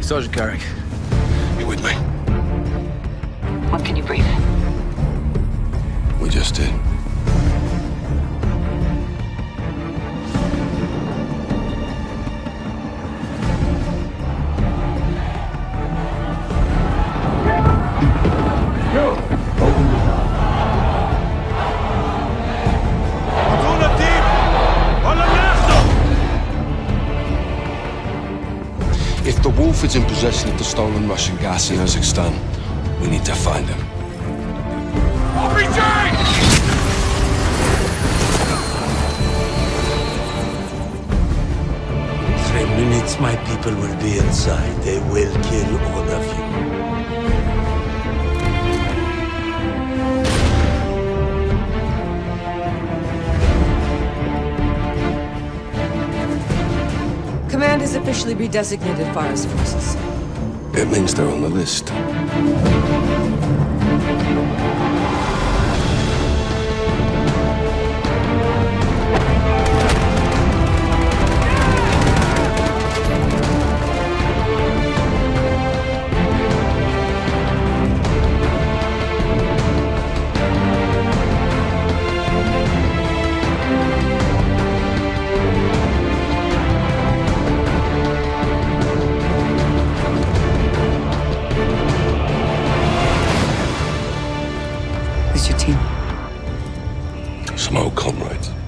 Sergeant Garrick. You with me? When can you breathe? We just did. If the wolf is in possession of the stolen Russian gas in Kazakhstan, we need to find him. Three minutes, my people will be inside. They will kill all of you. Is officially redesignated Forest Forces. It means they're on the list. Smile, comrades.